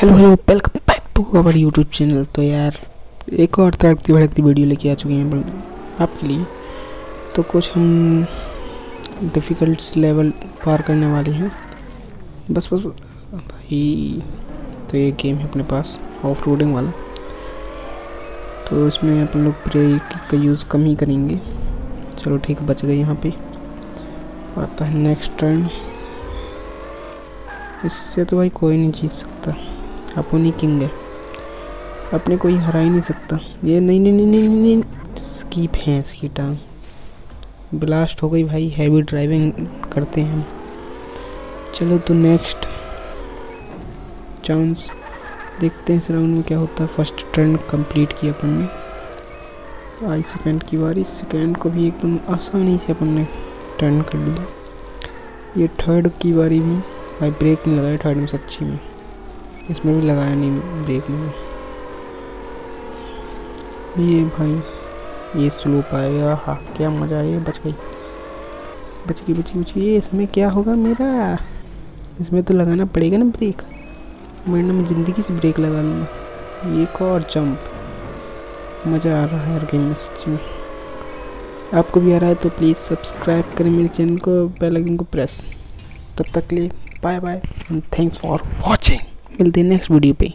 Hello hello welcome back to our YouTube channel तो यार, एक और तड़कती भड़कती वीडियो लेके आ चुके हैं आपके लिए। तो कुछ हम डिफ़िकल्ट लेवल पार करने वाले हैं। बस बस, भाई तो ये गेम है अपने पास ऑफ़ रोडिंग वाला। तो इसमें अपन लोग ब्रेक का यूज़ कम ही करेंगे। चलो ठीक बच गए यहाँ पे। आता है नेक्स्ट टर्न इससे तो भाई कोई नहीं जीत सकता। अपनी किंग है। अपने कोई हरा ही नहीं सकता। ये नहीं नहीं नहीं नहीं नहीं, नहीं। स्कीप है इसकी टांग। ब्लास्ट हो गई भाई। हैवी ड्राइविंग करते हैं हम। चलो तो नेक्स्ट चांस देखते हैं इस राउंड में क्या होता है। फ़र्स्ट टर्न कंप्लीट किया अपन ने। आई सेकेंड की बारी। सेकेंड को भी एकदम आसानी से अपन ने टर्न कर लिया। ये थर्ड की बारी भी। भाई ब्रेक नहीं लगाया थर्ड में सच्ची में। इसमें भी लगाया नहीं ब्रेक में ये भाई, ये स्लो पाएगा हाँ क्या मज़ा आया बच गई। बच गई बच गई बच गई। इसमें क्या होगा मेरा? इसमें तो लगाना पड़ेगा ना ब्रेक। वरना मैं ज़िंदगी से ब्रेक लगा लूँगा। एक और जंप मज़ा आ रहा है हर गेम में सच्ची में। आपको भी आ रहा है तो प्लीज़ सब्सक्राइब करें मेरे चैनल को बेल आइकन को प्रेस तब तक के लिए bye bye and thanks for watching मिलते हैं नेक्स्ट वीडियो पे।